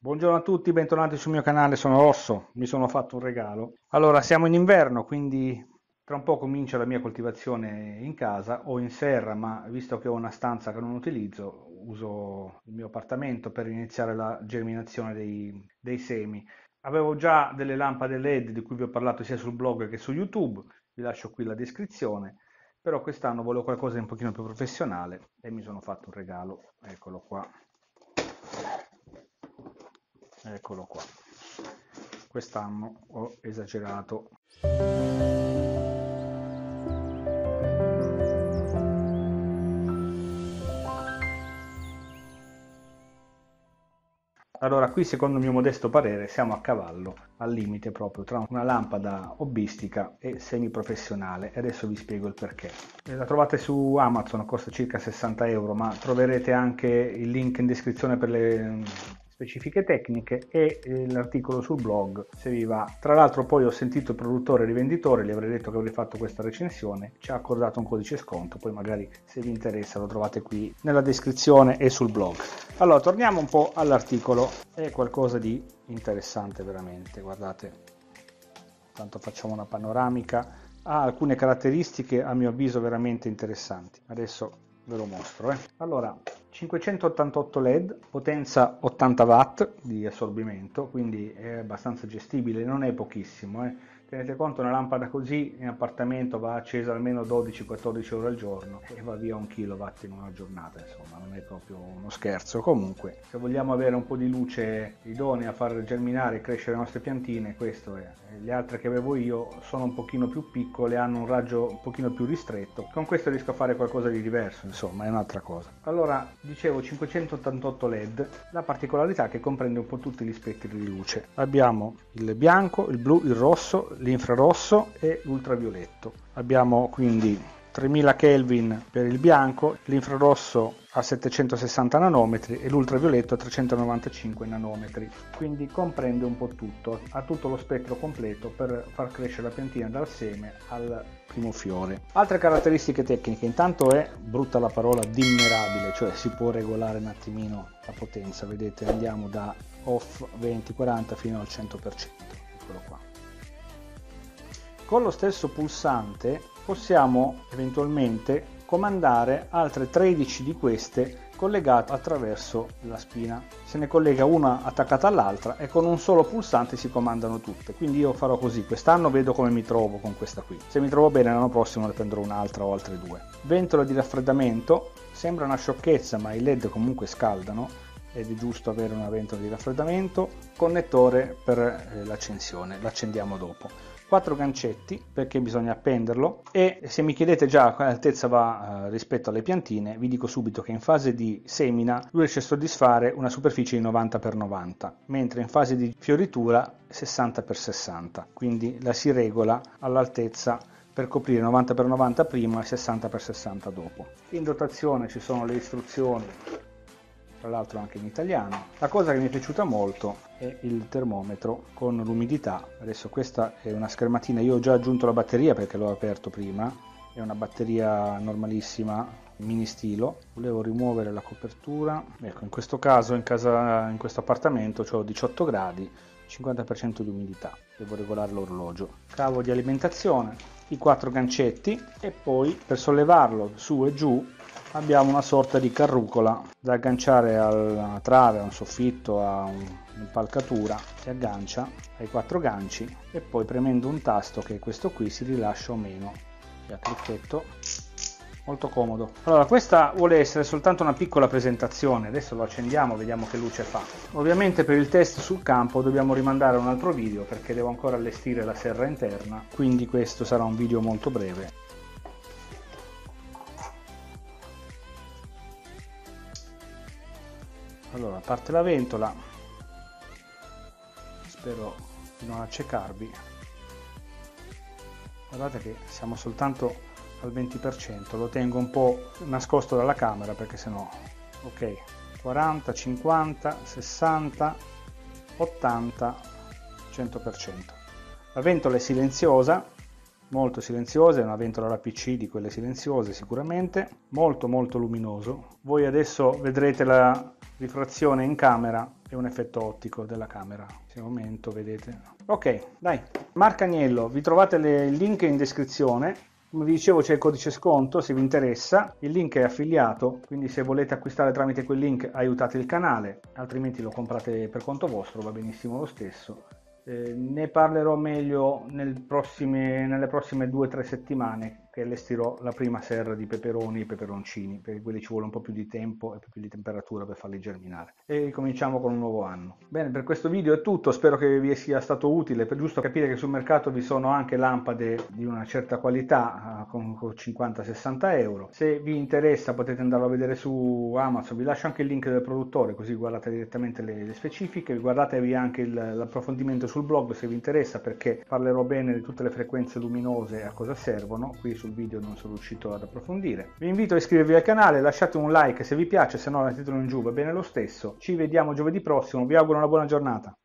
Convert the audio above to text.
Buongiorno a tutti, bentornati sul mio canale, sono Rosso, mi sono fatto un regalo. Allora, siamo in inverno, quindi tra un po' comincia la mia coltivazione in casa o in serra, ma visto che ho una stanza che non utilizzo, uso il mio appartamento per iniziare la germinazione dei, dei semi. Avevo già delle lampade LED di cui vi ho parlato sia sul blog che su YouTube, vi lascio qui la descrizione, però quest'anno volevo qualcosa di un pochino più professionale e mi sono fatto un regalo, eccolo qua eccolo qua. Quest'anno ho esagerato. Allora, qui secondo il mio modesto parere siamo a cavallo, al limite proprio, tra una lampada hobbistica e semiprofessionale. E adesso vi spiego il perché. La trovate su Amazon, costa circa 60 euro, ma troverete anche il link in descrizione per le specifiche tecniche e eh, l'articolo sul blog se vi va. Tra l'altro poi ho sentito il produttore e rivenditore, gli avrei detto che avrei fatto questa recensione, ci ha accordato un codice sconto, poi magari se vi interessa lo trovate qui nella descrizione e sul blog. Allora torniamo un po' all'articolo, è qualcosa di interessante veramente, guardate, tanto facciamo una panoramica, ha alcune caratteristiche a mio avviso veramente interessanti. Adesso ve lo mostro. Eh. Allora, 588 LED, potenza 80 watt di assorbimento, quindi è abbastanza gestibile, non è pochissimo. Eh. Tenete conto una lampada così in appartamento va accesa almeno 12-14 ore al giorno e va via un kilowatt in una giornata, insomma non è proprio uno scherzo. Comunque se vogliamo avere un po' di luce idonea a far germinare e crescere le nostre piantine, questo è. Le altre che avevo io sono un pochino più piccole, hanno un raggio un pochino più ristretto. Con questo riesco a fare qualcosa di diverso, insomma è un'altra cosa. Allora, dicevo 588 LED, la particolarità è che comprende un po' tutti gli spettri di luce. Abbiamo il bianco, il blu, il rosso, l'infrarosso e l'ultravioletto. Abbiamo quindi 3000 Kelvin per il bianco, l'infrarosso a 760 nanometri e l'ultravioletto a 395 nanometri, quindi comprende un po' tutto, ha tutto lo spettro completo per far crescere la piantina dal seme al primo fiore. Altre caratteristiche tecniche, intanto è brutta la parola dimmerabile, cioè si può regolare un attimino la potenza, vedete andiamo da off 20-40 fino al 100%, eccolo qua. Con lo stesso pulsante possiamo eventualmente comandare altre 13 di queste collegate attraverso la spina. Se ne collega una attaccata all'altra e con un solo pulsante si comandano tutte. Quindi io farò così, quest'anno vedo come mi trovo con questa qui. Se mi trovo bene l'anno prossimo ne prenderò un'altra o altre due. Ventola di raffreddamento, sembra una sciocchezza ma i led comunque scaldano ed è giusto avere una ventola di raffreddamento. Connettore per eh, l'accensione, l'accendiamo dopo quattro gancetti perché bisogna appenderlo e se mi chiedete già a quale altezza va eh, rispetto alle piantine vi dico subito che in fase di semina lui riesce a soddisfare una superficie di 90 x 90 mentre in fase di fioritura 60 x 60 quindi la si regola all'altezza per coprire 90 x 90 prima e 60 x 60 dopo. In dotazione ci sono le istruzioni tra l'altro anche in italiano. La cosa che mi è piaciuta molto è il termometro con l'umidità. Adesso questa è una schermatina, io ho già aggiunto la batteria perché l'ho aperto prima, è una batteria normalissima, mini stilo. Volevo rimuovere la copertura. Ecco, in questo caso in, casa, in questo appartamento ho 18 gradi, 50% di umidità. Devo regolare l'orologio. Cavo di alimentazione, i quattro gancetti e poi per sollevarlo su e giù abbiamo una sorta di carrucola da agganciare alla trave, a un soffitto, a un'impalcatura, si aggancia ai quattro ganci e poi premendo un tasto che è questo qui si rilascia o meno. a clicchetto molto comodo. Allora, questa vuole essere soltanto una piccola presentazione, adesso lo accendiamo, vediamo che luce fa. Ovviamente per il test sul campo dobbiamo rimandare un altro video perché devo ancora allestire la serra interna, quindi questo sarà un video molto breve. allora parte la ventola spero di non accecarvi guardate che siamo soltanto al 20% lo tengo un po' nascosto dalla camera perché sennò ok 40 50 60 80 100% la ventola è silenziosa molto silenziosa, è una ventola da PC di quelle silenziose sicuramente, molto molto luminoso. Voi adesso vedrete la rifrazione in camera è un effetto ottico della camera. Se aumento vedete. Ok dai. Marca Agnello vi trovate il link in descrizione come vi dicevo c'è il codice sconto se vi interessa, il link è affiliato, quindi se volete acquistare tramite quel link aiutate il canale, altrimenti lo comprate per conto vostro, va benissimo lo stesso. Eh, ne parlerò meglio nel prossime, nelle prossime due o tre settimane che allestirò la prima serra di peperoni e peperoncini, perché quelli ci vuole un po' più di tempo e più di temperatura per farli germinare. E cominciamo con un nuovo anno. Bene, per questo video è tutto, spero che vi sia stato utile, per giusto capire che sul mercato vi sono anche lampade di una certa qualità con 50-60 euro. Se vi interessa potete andarlo a vedere su Amazon, vi lascio anche il link del produttore così guardate direttamente le, le specifiche, guardatevi anche il, l'approfondimento sul blog se vi interessa perché parlerò bene di tutte le frequenze luminose e a cosa servono qui su sul video non sono riuscito ad approfondire. Vi invito a iscrivervi al canale, lasciate un like se vi piace, se no mettetelo in giù, va bene lo stesso. Ci vediamo giovedì prossimo, vi auguro una buona giornata.